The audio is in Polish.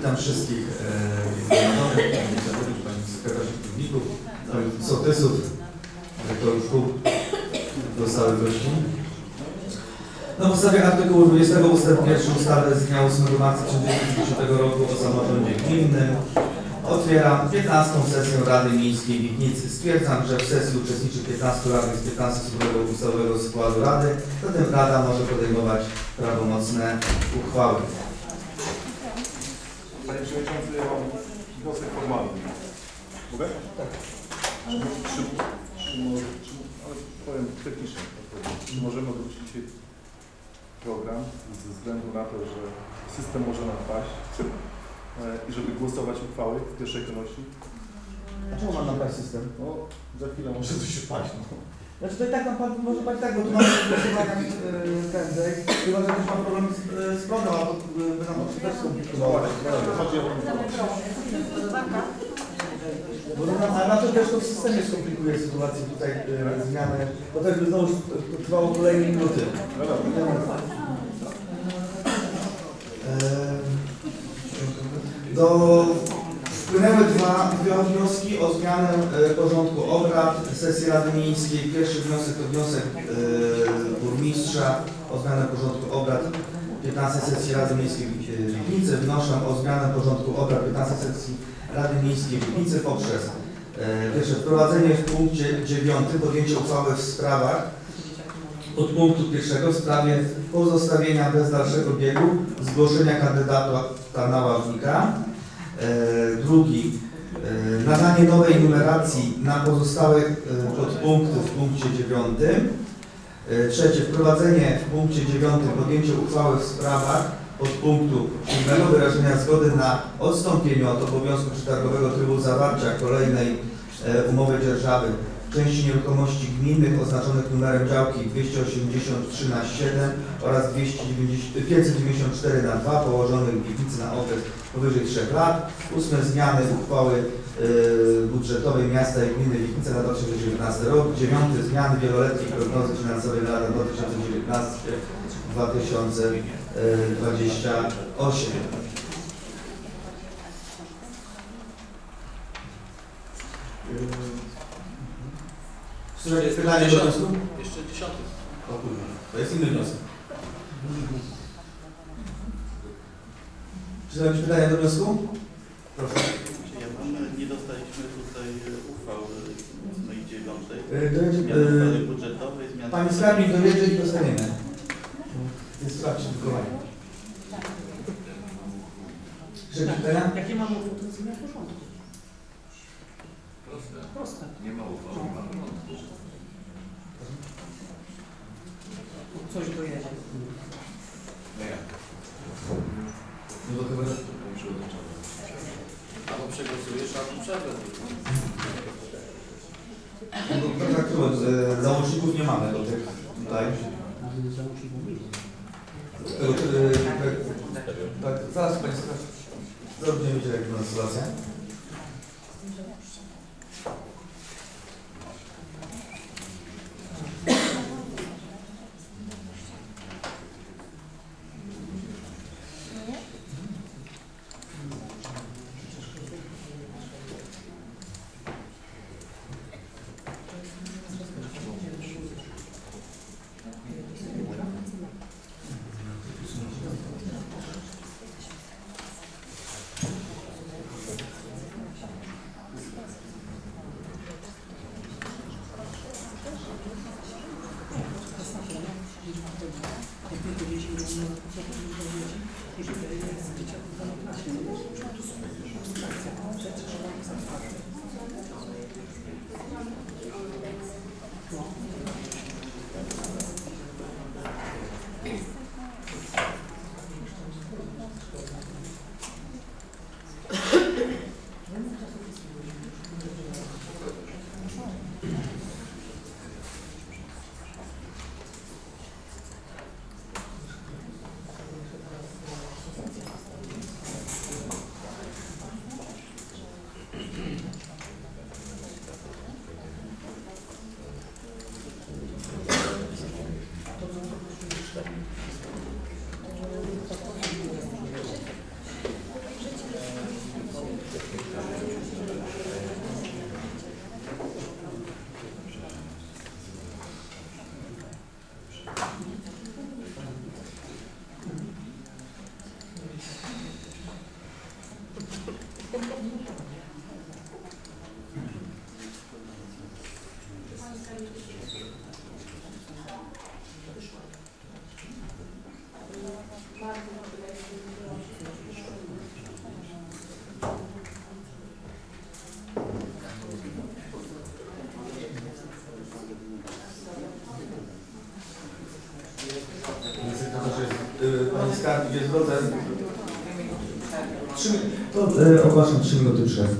Witam wszystkich e, zgromadzonych, pani Zawodzic, pani sekretarz urzędników, pani sołtysów, dyrektorów szkół, gości. Na podstawie artykułu 20 ust. 1 ustawy z dnia 8 marca 1990 roku o samorządzie gminnym otwieram 15. sesję Rady Miejskiej Witnicy. Stwierdzam, że w sesji uczestniczy 15 radnych z 15 osobowego ustawowego składu Rady, zatem Rada może podejmować prawomocne uchwały. Panie Przewodniczący, ja mam wniosek formalny. Mogę? Tak. Czy, czy, czy, może, czy, ale powiem technicznie. Czy możemy odwrócić program ze względu na to, że system może nam paść e, i żeby głosować uchwały w pierwszej kolejności? Czemu ma nabrać system? No, za chwilę może coś się paść. No. Znaczy to i tak pan, może pan tak, bo tu mamy głosowania prędzej, chyba że ktoś ma problem z, yy, z prądem, a to yy, by nam to też No o Bo to nam, a na to też to w systemie skomplikuje sytuację tutaj yy, zmiany, bo też by znowu to trwało kolejne minuty. No Do wpłynęły dwa, dwa wnioski o zmianę e, porządku obrad sesji Rady Miejskiej. Pierwszy wniosek to wniosek e, burmistrza o zmianę porządku obrad 15 sesji Rady Miejskiej w Witnicy. Wnoszę o zmianę porządku obrad 15 sesji Rady Miejskiej w Witnicy poprzez e, pierwsze wprowadzenie w punkcie 9 podjęcie uchwały w sprawach od punktu pierwszego w sprawie pozostawienia bez dalszego biegu zgłoszenia kandydata na ławnika. E, drugi, e, nadanie nowej numeracji na pozostałe e, podpunkty w punkcie dziewiątym. Trzecie, wprowadzenie w punkcie dziewiątym podjęcie uchwały w sprawach podpunktu siódmego wyrażenia zgody na odstąpienie od obowiązku przetargowego trybu zawarcia kolejnej umowy dzierżawy części nieruchomości gminnych oznaczonych numerem działki 283 na 7 oraz 290, 594 na 2 położonych w Gliwicy na okres powyżej 3 lat. Ósme zmiany uchwały y, budżetowej miasta i gminy Gliwice na 2019 rok. Dziewiąty zmiany wieloletniej prognozy finansowej na lata 2019-2028. Czy jest pytanie do wniosku? Jeszcze dziesiąty. O kurwa, to jest inny wniosek. Czy to jakieś pytania do wniosku? Proszę. Ja mam, nie dostaliśmy tutaj e, uchwał e, 8 i 9. Y, dojedzie, Zmiany uchwały y, budżetowej, zmiany... Pani skarbnik dojedzie i dostaniemy. Jest w trakcie drukowania. Czy pytania? Jakie mamy ufundowanie w porządku? Proste. Proste. Nie ma uchwały parlamentu. Coś dojedzie. No jak? No to chyba... Panie Przewodniczący. Albo przegłosujesz, albo przerwę. No, tak, tak, e, załączników nie mamy do tych tutaj. Tego, e, tak, tak, zaraz Pani sekretarz. Zaraz będziemy wiedzieli jak sytuacja. skargi, jest. Trzy, to e, ogłaszam 3 minuty przerwy.